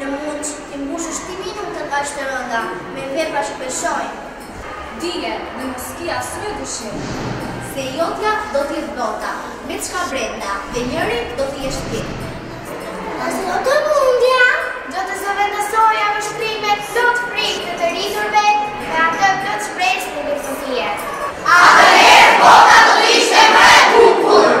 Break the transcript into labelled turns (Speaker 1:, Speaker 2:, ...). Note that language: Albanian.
Speaker 1: Në
Speaker 2: mund
Speaker 3: t'i mbushësh ti
Speaker 4: minutën kaq të rënda me vepra që peshojnë. Dije, dhe mos ki asnjë dyshim. Se
Speaker 5: e
Speaker 2: jotja do të
Speaker 4: jetë bota, me çka brenda, dhe njeri do të jesh ti. Mos u hutu mundja! Do të zëvendësojë atë shtëpi me plot frikë të të rriturve dhe atë plot shpresë në dukësie. Atëherë bota do të ishte më e bukur!